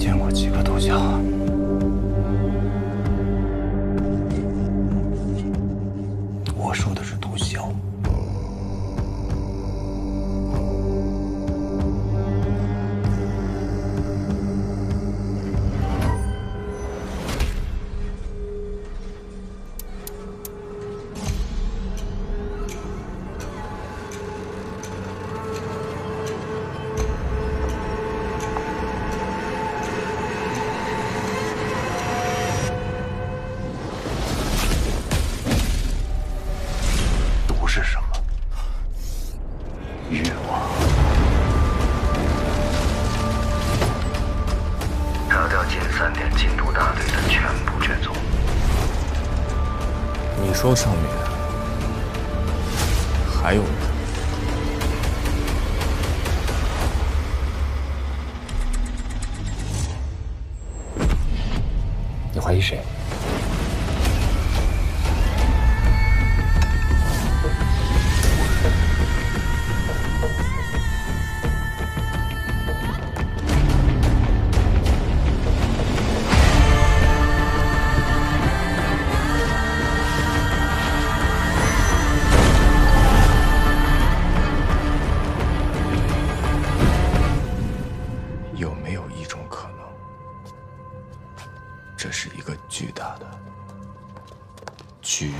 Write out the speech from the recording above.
见过几个毒枭？是什么？欲望。杀掉近三点禁毒大队的全部卷宗。你说上面还有人？你怀疑谁？有没有一种可能，这是一个巨大的局？